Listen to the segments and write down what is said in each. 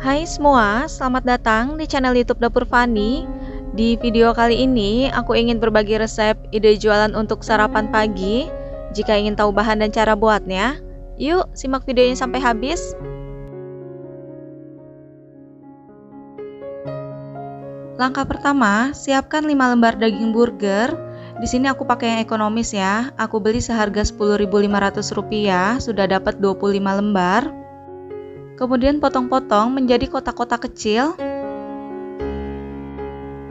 Hai semua, selamat datang di channel YouTube Dapur Fani. Di video kali ini, aku ingin berbagi resep ide jualan untuk sarapan pagi. Jika ingin tahu bahan dan cara buatnya, yuk simak videonya sampai habis. Langkah pertama, siapkan 5 lembar daging burger. Di sini aku pakai yang ekonomis ya. Aku beli seharga Rp10.500, sudah dapat 25 lembar. Kemudian potong-potong menjadi kotak-kotak kecil.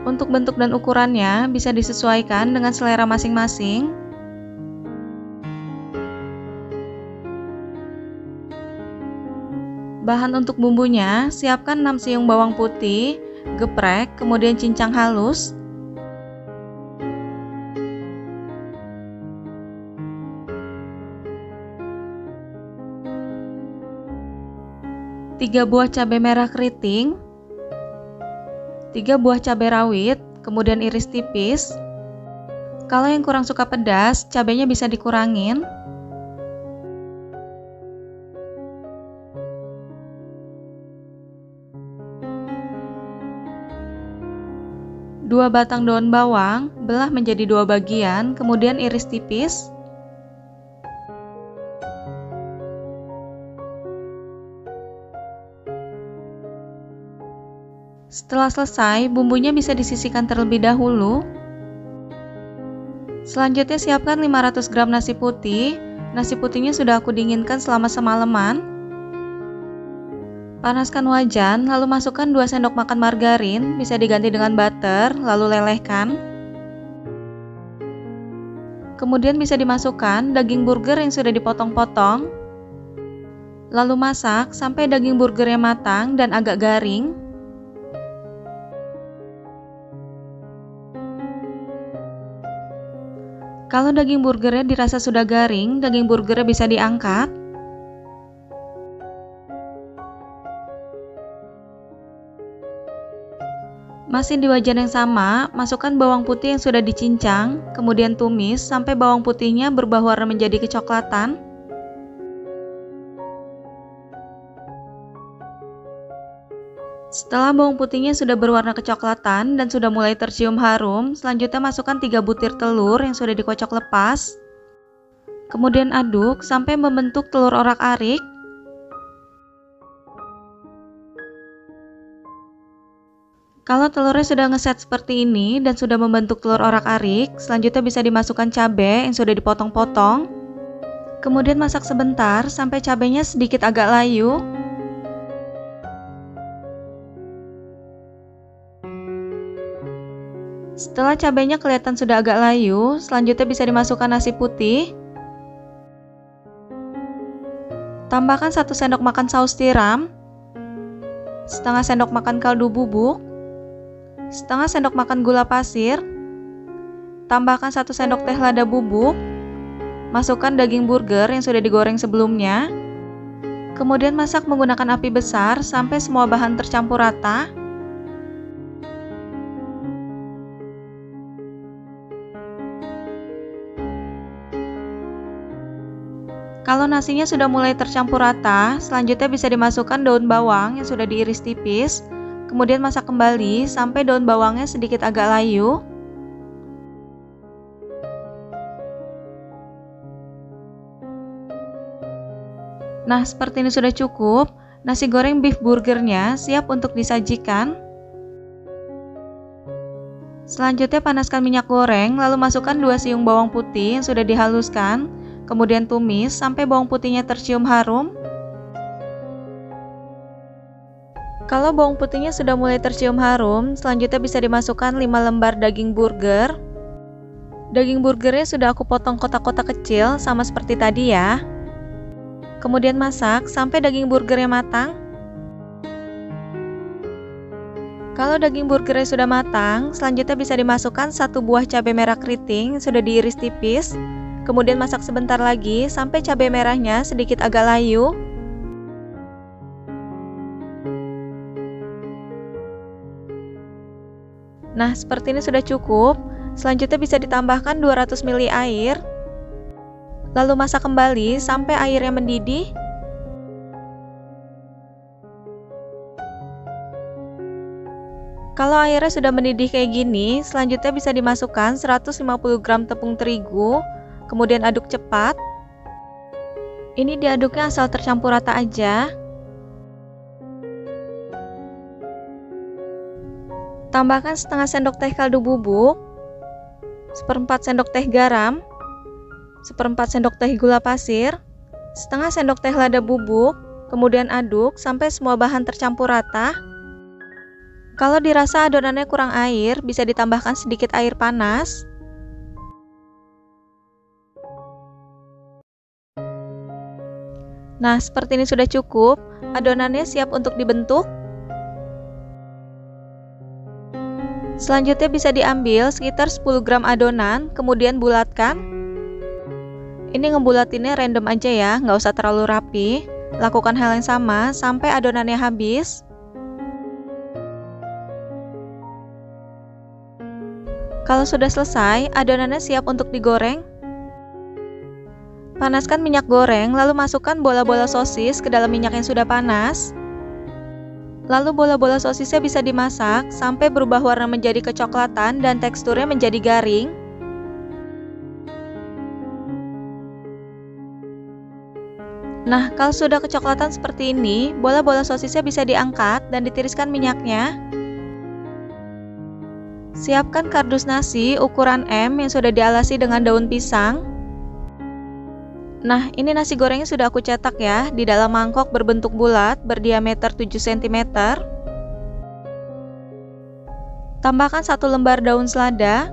Untuk bentuk dan ukurannya bisa disesuaikan dengan selera masing-masing. Bahan untuk bumbunya, siapkan 6 siung bawang putih, geprek, kemudian cincang halus, tiga buah cabai merah keriting, tiga buah cabai rawit, kemudian iris tipis. Kalau yang kurang suka pedas, cabainya bisa dikurangin. Dua batang daun bawang, belah menjadi dua bagian, kemudian iris tipis. Setelah selesai, bumbunya bisa disisihkan terlebih dahulu. Selanjutnya siapkan 500 gram nasi putih. Nasi putihnya sudah aku dinginkan selama semalaman. Panaskan wajan, lalu masukkan 2 sendok makan margarin, bisa diganti dengan butter, lalu lelehkan. Kemudian bisa dimasukkan daging burger yang sudah dipotong-potong. Lalu masak sampai daging burgernya matang dan agak garing. Kalau daging burgernya dirasa sudah garing, daging burgernya bisa diangkat. Masih di wajan yang sama, masukkan bawang putih yang sudah dicincang, kemudian tumis sampai bawang putihnya berubah warna menjadi kecoklatan. Setelah bawang putihnya sudah berwarna kecoklatan dan sudah mulai tercium harum, selanjutnya masukkan 3 butir telur yang sudah dikocok lepas. Kemudian aduk sampai membentuk telur orak-arik. Kalau telurnya sudah ngeset seperti ini dan sudah membentuk telur orak-arik, selanjutnya bisa dimasukkan cabai yang sudah dipotong-potong. Kemudian masak sebentar sampai cabainya sedikit agak layu. Setelah cabenya kelihatan sudah agak layu, selanjutnya bisa dimasukkan nasi putih. Tambahkan 1 sendok makan saus tiram, setengah sendok makan kaldu bubuk, setengah sendok makan gula pasir, tambahkan 1 sendok teh lada bubuk, masukkan daging burger yang sudah digoreng sebelumnya, kemudian masak menggunakan api besar sampai semua bahan tercampur rata. Kalau nasinya sudah mulai tercampur rata, selanjutnya bisa dimasukkan daun bawang yang sudah diiris tipis, kemudian masak kembali sampai daun bawangnya sedikit agak layu. Nah, seperti ini sudah cukup. Nasi goreng beef burgernya siap untuk disajikan. Selanjutnya panaskan minyak goreng, lalu masukkan 2 siung bawang putih yang sudah dihaluskan, Kemudian tumis sampai bawang putihnya tercium harum. Kalau bawang putihnya sudah mulai tercium harum, selanjutnya bisa dimasukkan 5 lembar daging burger. Daging burgernya sudah aku potong kotak-kotak kecil sama seperti tadi ya. Kemudian masak sampai daging burgernya matang. Kalau daging burgernya sudah matang, selanjutnya bisa dimasukkan satu buah cabai merah keriting sudah diiris tipis, Kemudian masak sebentar lagi sampai cabai merahnya sedikit agak layu. Nah, seperti ini sudah cukup. Selanjutnya bisa ditambahkan 200 ml air. Lalu masak kembali sampai airnya mendidih. Kalau airnya sudah mendidih kayak gini, selanjutnya bisa dimasukkan 150 gram tepung terigu, kemudian aduk cepat. Ini diaduknya asal tercampur rata aja. Tambahkan setengah sendok teh kaldu bubuk, seperempat sendok teh garam, seperempat sendok teh gula pasir, setengah sendok teh lada bubuk, kemudian aduk sampai semua bahan tercampur rata. Kalau dirasa adonannya kurang air, bisa ditambahkan sedikit air panas. Nah, seperti ini sudah cukup. Adonannya siap untuk dibentuk. Selanjutnya bisa diambil sekitar 10 gram adonan, kemudian bulatkan. Ini ngebulatinnya random aja ya, nggak usah terlalu rapi. Lakukan hal yang sama sampai adonannya habis. Kalau sudah selesai, adonannya siap untuk digoreng. Panaskan minyak goreng, lalu masukkan bola-bola sosis ke dalam minyak yang sudah panas. Lalu bola-bola sosisnya bisa dimasak sampai berubah warna menjadi kecoklatan dan teksturnya menjadi garing. Nah, kalau sudah kecoklatan seperti ini, bola-bola sosisnya bisa diangkat dan ditiriskan minyaknya. Siapkan kardus nasi ukuran M yang sudah dialasi dengan daun pisang. Nah, ini nasi gorengnya sudah aku cetak ya, di dalam mangkok berbentuk bulat berdiameter 7 cm. Tambahkan satu lembar daun selada,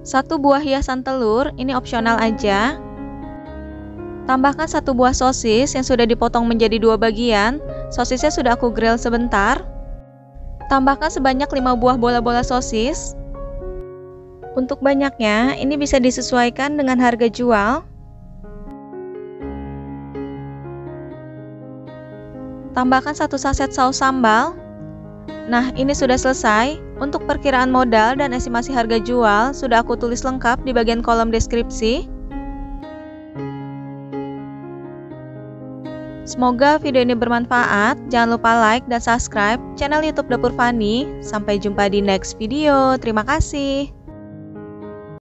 satu buah hiasan telur, ini opsional aja. Tambahkan satu buah sosis yang sudah dipotong menjadi dua bagian. Sosisnya sudah aku grill sebentar. Tambahkan sebanyak 5 buah bola-bola sosis. Untuk banyaknya, ini bisa disesuaikan dengan harga jual. Tambahkan satu saset saus sambal. Nah, ini sudah selesai. Untuk perkiraan modal dan estimasi harga jual, sudah aku tulis lengkap di bagian kolom deskripsi. Semoga video ini bermanfaat. Jangan lupa like dan subscribe channel YouTube Dapur Fani. Sampai jumpa di next video. Terima kasih.